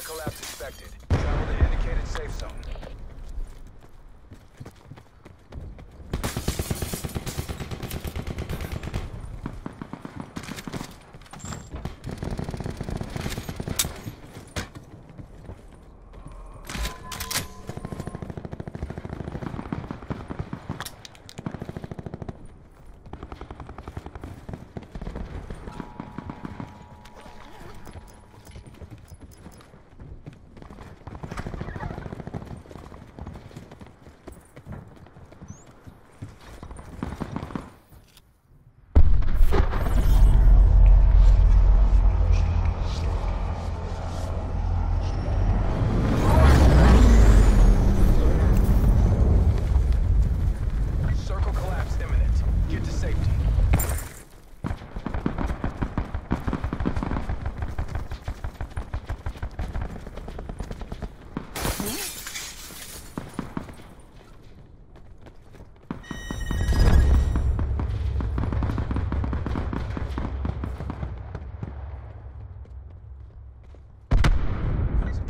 Further collapse expected. Travel to indicated safe zone. Circle collapse imminent. Get to safety.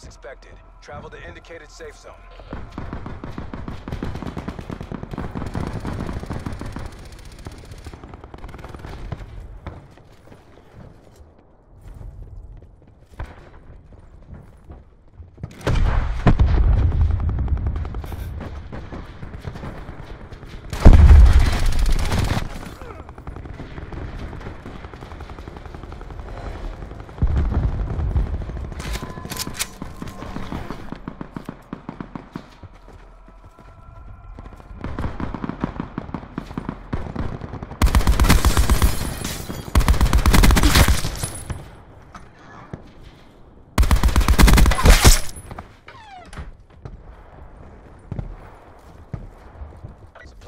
Expected. Travel to indicated safe zone.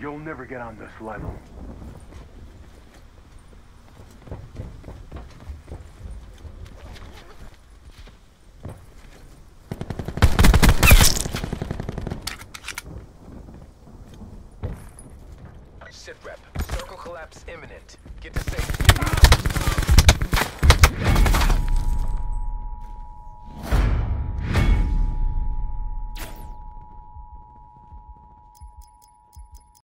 You'll never get on this level. Sit rep. Circle collapse imminent. Get to safety.